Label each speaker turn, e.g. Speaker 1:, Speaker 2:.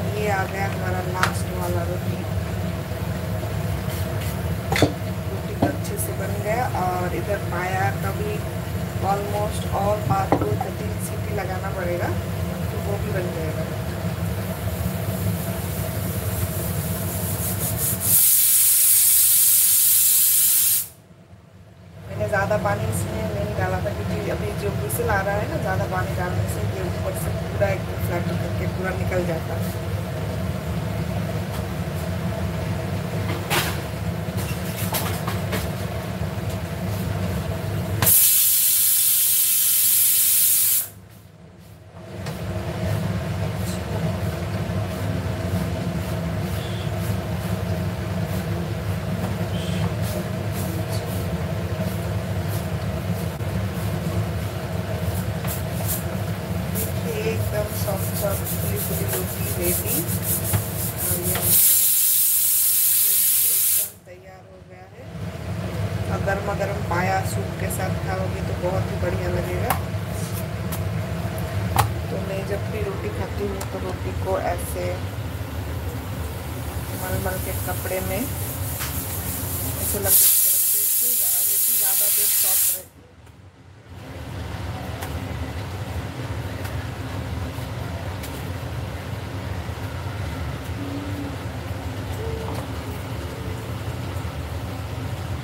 Speaker 1: और ये आ गया हमारा लास्ट वाला रोटी। रोटी तो अच्छे से बन गया और इधर पाया का भी ऑलमोस्ट और बात दो तीन सीटी लगाना पड़ेगा तो वो भी बन जाएगा। मैंने ज़्यादा पानी इसमें था क्योंकि अभी जो विसल आ रहा है ना, ज़्यादा पानी डालने से ये ऊपर से पूरा एक फ्लैट करके पूरा निकल जाता है। और ये एकदम तैयार हो गया है और गर्मा गर्म पाया सूप के साथ खाओगे तो बहुत ही बढ़िया लगेगा। तो मैं जब भी रोटी खाती हूँ तो रोटी को ऐसे मल मल के कपड़े में ऐसे लपेट रोटी ज़्यादा देर सॉफ्ट रहती है रोटी और चलिए अब